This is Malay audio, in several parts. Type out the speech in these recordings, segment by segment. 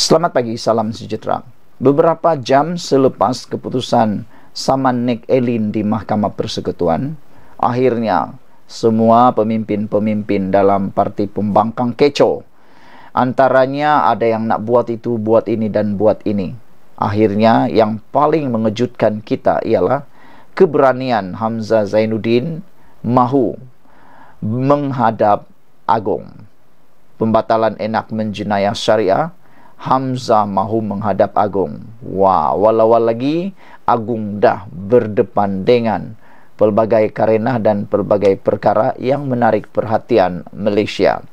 Selamat pagi, salam sejahtera. Beberapa jam selepas keputusan Saman Nek Elin di Mahkamah Persekutuan, akhirnya semua pemimpin-pemimpin dalam parti pembangkang kecoh. Antaranya ada yang nak buat itu, buat ini dan buat ini. Akhirnya yang paling mengejutkan kita ialah keberanian Hamzah Zainuddin mahu menghadap Agong. Pembatalan enak menjenayah syariah Hamzah mahu menghadap Agung. Wah, walau lagi Agung dah berdepan dengan pelbagai karenah dan pelbagai perkara yang menarik perhatian Malaysia.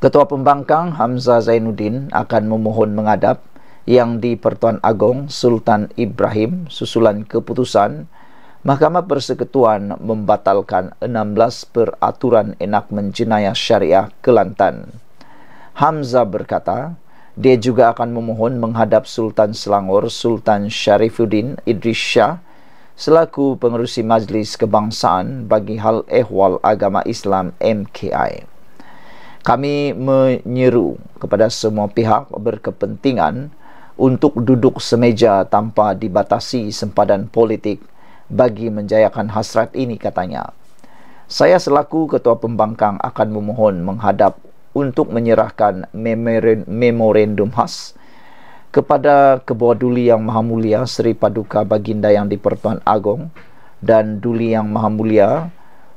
Ketua Pembangkang Hamzah Zainuddin akan memohon menghadap yang di Pertuan Agong Sultan Ibrahim susulan keputusan Mahkamah Persekutuan membatalkan 16 peraturan enakmen jenayah syariah Kelantan. Hamzah berkata, dia juga akan memohon menghadap Sultan Selangor Sultan Syarifuddin Idris Shah selaku pengerusi Majlis Kebangsaan bagi hal ehwal agama Islam MKI. Kami menyeru kepada semua pihak berkepentingan untuk duduk semeja tanpa dibatasi sempadan politik bagi menjayakan hasrat ini katanya. Saya selaku ketua pembangkang akan memohon menghadap untuk menyerahkan memorandum khas kepada Ketua Duli Yang Maha Mulia Seri Paduka Baginda Yang di-Pertuan Agong dan Duli Yang Maha Mulia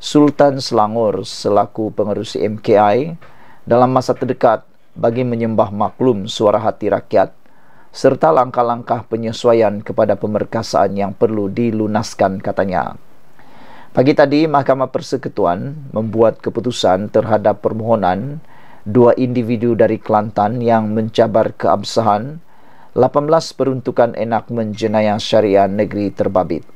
Sultan Selangor selaku pengerusi MKI dalam masa terdekat bagi menyembah maklum suara hati rakyat serta langkah-langkah penyesuaian kepada pemerkasaan yang perlu dilunaskan katanya. Pagi tadi, Mahkamah Persekutuan membuat keputusan terhadap permohonan dua individu dari Kelantan yang mencabar keabsahan 18 peruntukan enakmen jenayah syariah negeri terbabit.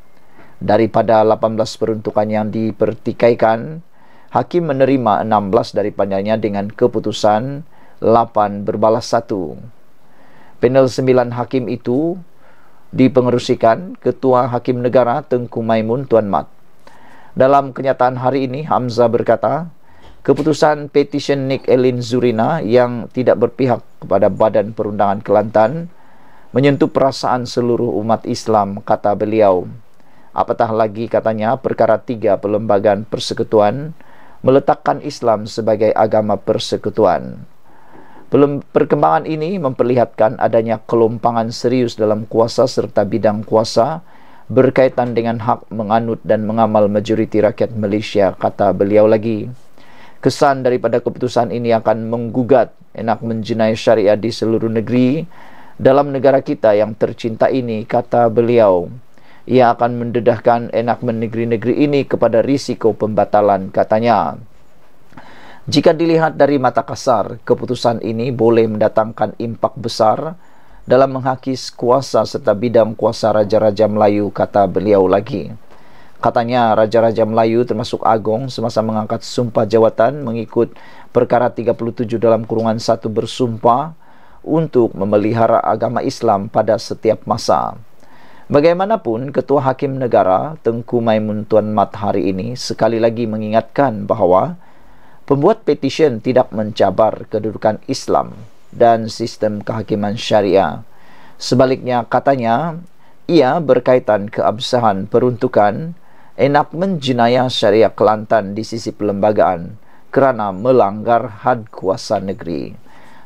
Daripada 18 peruntukan yang dipertikaikan, Hakim menerima 16 daripadanya dengan keputusan 8 berbalas 1. Panel 9 Hakim itu dipengerusikan Ketua Hakim Negara Tengku Maimun Tuan Mat. Dalam kenyataan hari ini, Hamzah berkata, keputusan petition Nick Elin Zurina yang tidak berpihak kepada Badan Perundangan Kelantan menyentuh perasaan seluruh umat Islam, kata beliau. Apatah lagi katanya perkara tiga pelembagaan persekutuan meletakkan Islam sebagai agama persekutuan. Perkembangan ini memperlihatkan adanya kelompangan serius dalam kuasa serta bidang kuasa berkaitan dengan hak menganut dan mengamal majoriti rakyat Malaysia, kata beliau lagi kesan daripada keputusan ini akan menggugat enak menjenai syariah di seluruh negeri dalam negara kita yang tercinta ini kata beliau. Ia akan mendedahkan enak negeri-negeri ini kepada risiko pembatalan katanya. Jika dilihat dari mata kasar keputusan ini boleh mendatangkan impak besar dalam menghakis kuasa serta bidang kuasa raja-raja Melayu kata beliau lagi Katanya Raja-Raja Melayu termasuk Agong semasa mengangkat sumpah jawatan mengikut perkara 37 dalam kurungan satu bersumpah untuk memelihara agama Islam pada setiap masa. Bagaimanapun, Ketua Hakim Negara Tengku Maimun Tuan Mat hari ini sekali lagi mengingatkan bahawa pembuat petisyen tidak mencabar kedudukan Islam dan sistem kehakiman syariah. Sebaliknya, katanya, ia berkaitan keabsahan peruntukan enakmen jenayah syariah Kelantan di sisi perlembagaan kerana melanggar had kuasa negeri.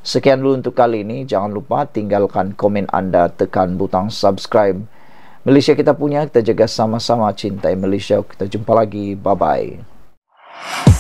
Sekian dulu untuk kali ini. Jangan lupa tinggalkan komen anda, tekan butang subscribe. Malaysia kita punya, kita jaga sama-sama cintai Malaysia. Kita jumpa lagi. Bye-bye.